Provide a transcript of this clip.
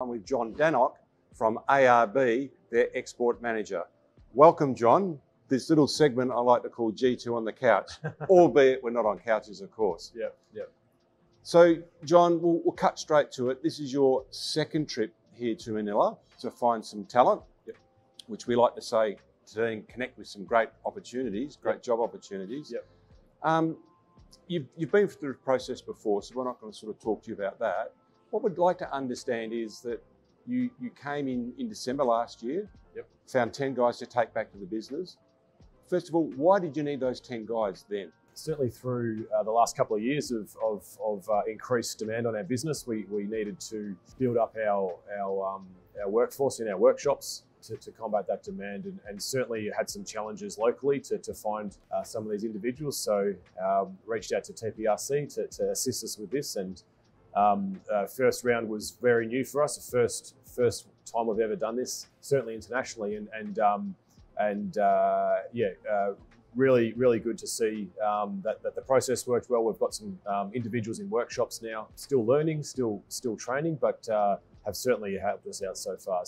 I'm with John Dannock from ARB, their export manager. Welcome, John. This little segment I like to call G2 on the couch, albeit we're not on couches, of course. Yep, yep. So, John, we'll, we'll cut straight to it. This is your second trip here to Manila to find some talent, Yep. which we like to say to then connect with some great opportunities, great job opportunities. Yep. Um, you've, you've been through the process before, so we're not going to sort of talk to you about that. What we'd like to understand is that you, you came in in December last year, Yep. found 10 guys to take back to the business. First of all, why did you need those 10 guys then? Certainly through uh, the last couple of years of, of, of uh, increased demand on our business, we, we needed to build up our, our, um, our workforce in our workshops to, to combat that demand and, and certainly had some challenges locally to, to find uh, some of these individuals. So um, reached out to TPRC to, to assist us with this and um, uh, first round was very new for us, the first first time we've ever done this, certainly internationally, and and um, and uh, yeah, uh, really really good to see um, that, that the process worked well. We've got some um, individuals in workshops now, still learning, still still training, but uh, have certainly helped us out so far.